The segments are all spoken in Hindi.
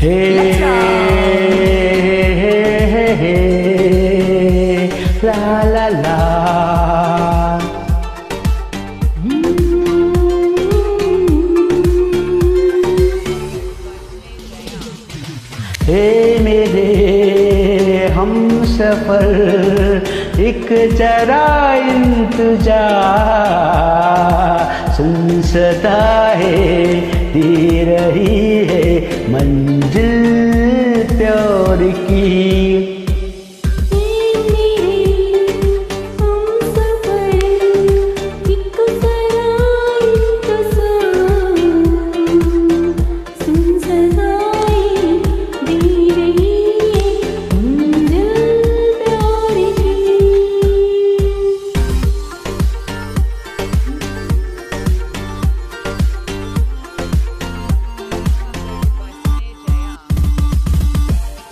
हे हे हे हे ला ला ला हे मेरे हम सफ़र एक जरा इंतजा सुन सदा है दे रही है मंजिल प्योर की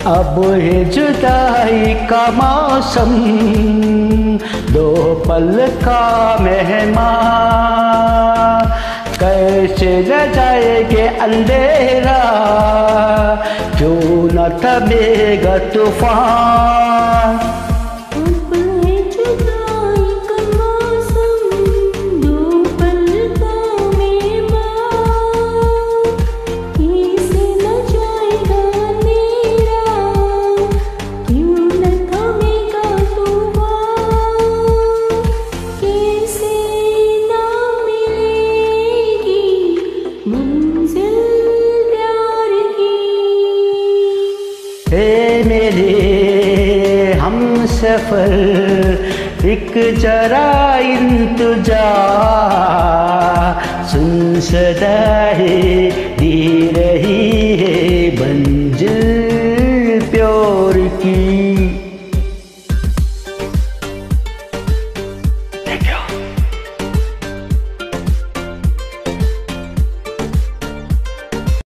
अब है जुदाई का मौसम, दो पल का मेहमान। कैसे न जाएँगे अंधेरा, क्यों न तबेगा तूफ़ान? हे मेरे हम सफ़र एक जरा इंतजा। सुन सदा है दे रही है।